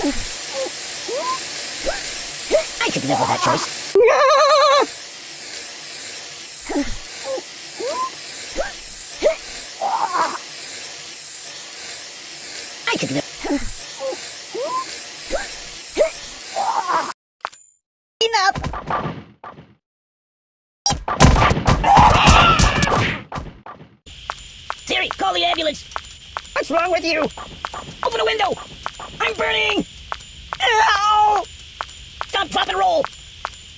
I could live with that choice. I could live. Enough! Siri, call the ambulance! What's wrong with you? Open a window! I'm burning! Ow! Stop, drop, and roll!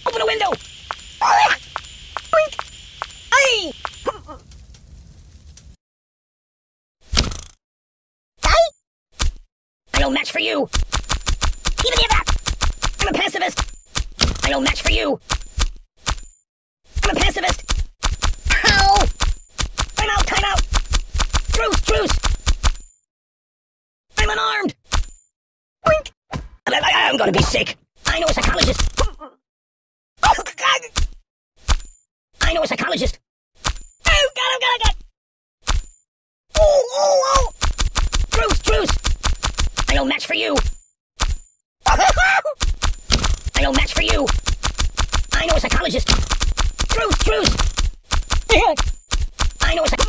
Open a window! Ah! Boink! Aye! I don't match for you! Even if that! I'm a pacifist! I don't match for you! I'm a pacifist! Ow! I'm out, time out! Truce, truce! I'm unarmed! I'm gonna be sick! I know a psychologist! Oh, God! I know a psychologist! Oh, God, oh, God, oh, God! Oh, oh, oh! Truce, truce! I don't match for you! I don't match for you! I know a psychologist! Truce, truce! I know a!